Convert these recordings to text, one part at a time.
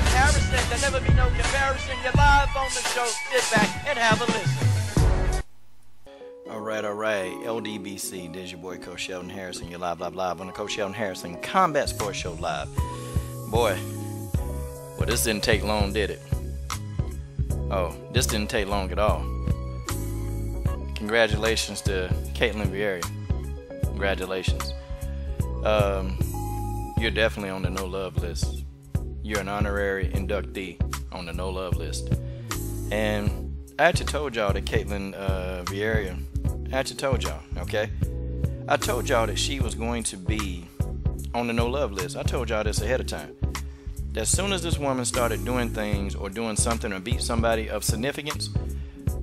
Harrison. There'll never be no comparison. You're live on the show. Sit back and have a listen. All right, all right. LDBC, this is your boy Coach Sheldon Harrison. You're live, live, live on the Coach Sheldon Harrison Combat Sports Show live. Boy, well, this didn't take long, did it? Oh, this didn't take long at all. Congratulations to Ketlen Vieira. Congratulations. Um, you're definitely on the no love list. You're an honorary inductee on the no love list. And I actually told y'all that Ketlen uh, Vieira, I actually told y'all, okay? I told y'all that she was going to be on the no love list. I told y'all this ahead of time. That as soon as this woman started doing things or doing something or beat somebody of significance,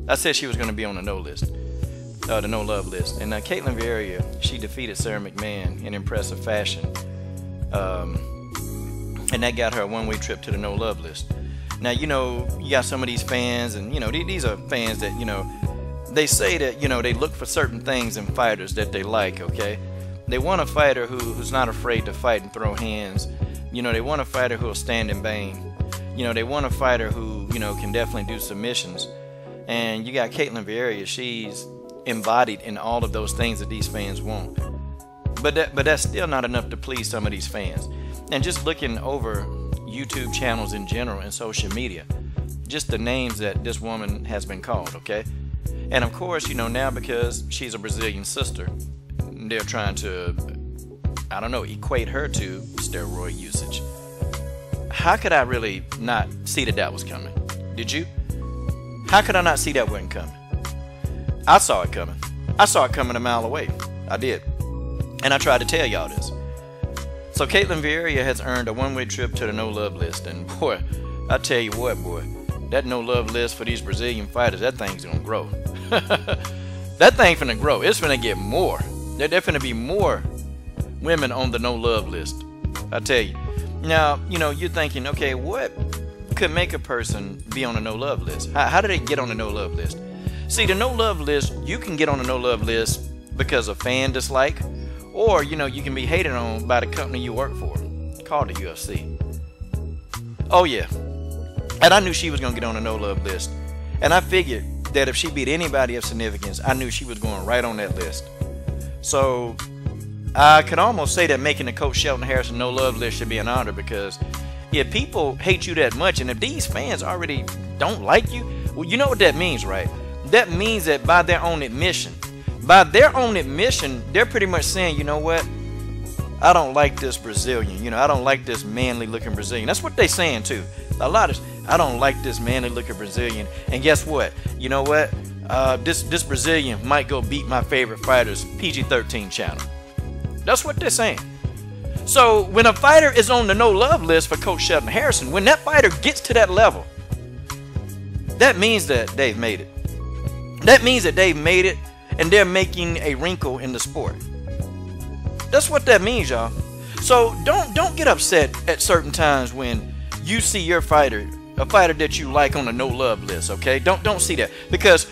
I said she was going to be on the no list, uh, the no love list. And uh, Ketlen Vieira, she defeated Sara McMann in impressive fashion. Um, and that got her a one-way trip to the no love list. Now you know you got some of these fans, and you know these are fans that you know they say that you know they look for certain things in fighters that they like. Okay, they want a fighter who, who's not afraid to fight and throw hands. You know they want a fighter who will stand in bang. You know they want a fighter who you know can definitely do submissions. And you got Ketlen Vieira, she's embodied in all of those things that these fans want. But that, but that's still not enough to please some of these fans and just looking over YouTube channels in general and social media, just the names that this woman has been called, okay? And of course, you know, now because she's a Brazilian sister, they're trying to, I don't know, equate her to steroid usage. How could I really not see that that was coming? Did you? How could I not see that wasn't coming? I saw it coming. I saw it coming a mile away. I did. And I tried to tell y'all this. So Ketlen Vieira has earned a one-way trip to the no love list, and boy, I tell you what, boy, that no love list for these Brazilian fighters, that thing's gonna grow. that thing finna grow. It's finna get more. There, definitely be more women on the no love list. I tell you. Now, you know, you're thinking, okay, what could make a person be on a no love list? How, how do they get on the no love list? See, the no love list, you can get on the no love list because of fan dislike or, you know, you can be hated on by the company you work for, called the UFC. Oh, yeah. And I knew she was going to get on the no love list. And I figured that if she beat anybody of significance, I knew she was going right on that list. So I could almost say that making the Coach Sheldon Harrison no love list should be an honor because if people hate you that much and if these fans already don't like you, well, you know what that means, right? That means that by their own admission, by their own admission, they're pretty much saying, you know what? I don't like this Brazilian. You know, I don't like this manly looking Brazilian. That's what they're saying too. A lot of, I don't like this manly looking Brazilian. And guess what? You know what? Uh, this this Brazilian might go beat my favorite fighter's PG-13 channel. That's what they're saying. So when a fighter is on the no love list for Coach Sheldon Harrison, when that fighter gets to that level, that means that they've made it. That means that they've made it and they're making a wrinkle in the sport. That's what that means, y'all. So don't don't get upset at certain times when you see your fighter, a fighter that you like on a no love list, okay? Don't don't see that because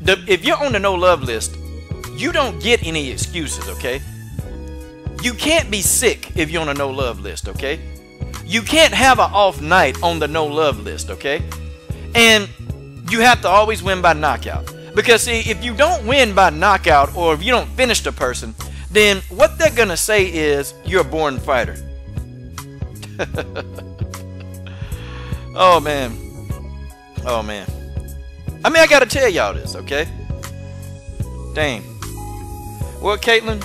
the if you're on the no love list, you don't get any excuses, okay? You can't be sick if you're on a no love list, okay? You can't have an off night on the no love list, okay? And you have to always win by knockout. Because see, if you don't win by knockout or if you don't finish the person, then what they're gonna say is you're a born fighter. oh man. Oh man. I mean I gotta tell y'all this, okay? Dang. Well, Ketlen,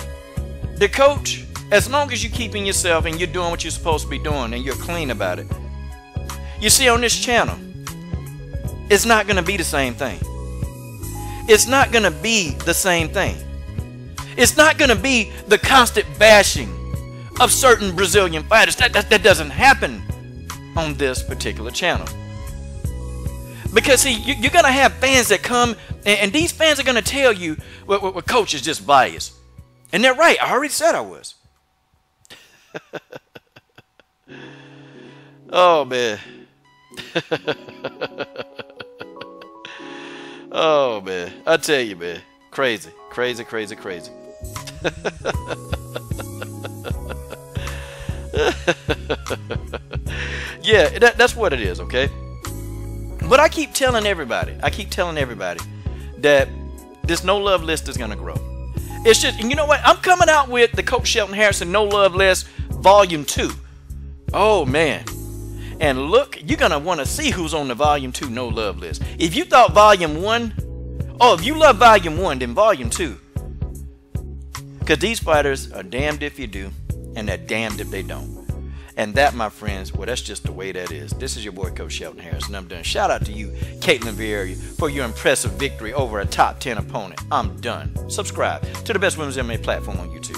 the coach, as long as you're keeping yourself and you're doing what you're supposed to be doing and you're clean about it, you see on this channel, it's not gonna be the same thing it's not going to be the same thing. It's not going to be the constant bashing of certain Brazilian fighters. That, that, that doesn't happen on this particular channel. Because, see, you, are going to have fans that come, and, and, these fans are going to tell you, well, well, well, coach is just biased. And they're right. I already said I was. oh, man. Oh man, I tell you, man, crazy, crazy, crazy, crazy. Yeah, that, that's what it is, okay? But I keep telling everybody, I keep telling everybody that this no love list is gonna grow. It's just, you know what? I'm coming out with the Coach Sheldon Harrison No Love List Volume 2. Oh man. And look, you're gonna want to see who's on the Volume 2 No Love List. If you thought Volume 1, oh, if you love Volume 1, then Volume 2. Because these fighters are damned if you do, and they're damned if they don't. And that, my friends, well, that's just the way that is. This is your boy, Coach Sheldon Harris, and I'm done. Shout out to you, Ketlen Vieira, for your impressive victory over a top 10 opponent. I'm done. Subscribe to the best women's MMA platform on YouTube.